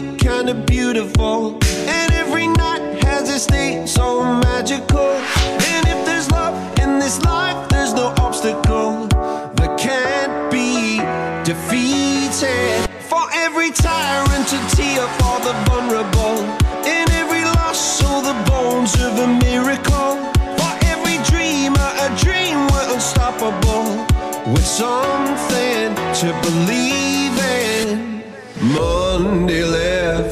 kinda beautiful. And every night has its day so magical. And if there's love in this life, there's no obstacle that can't be defeated. For every tyrant, to tear for the vulnerable. In every loss, so the bones of a miracle. For every dreamer, a dream we're unstoppable. With something to believe in. Monday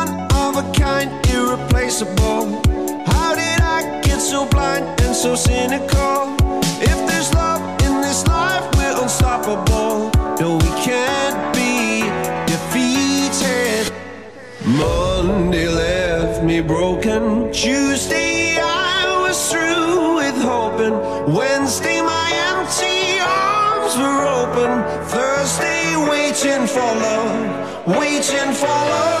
one of a kind, irreplaceable. How did I get so blind and so cynical? If there's love in this life, we're unstoppable. No, we can't be defeated. Monday left me broken. Tuesday, I was through with hoping. Wednesday, my empty arms were open. Thursday, waiting for love, waiting for love.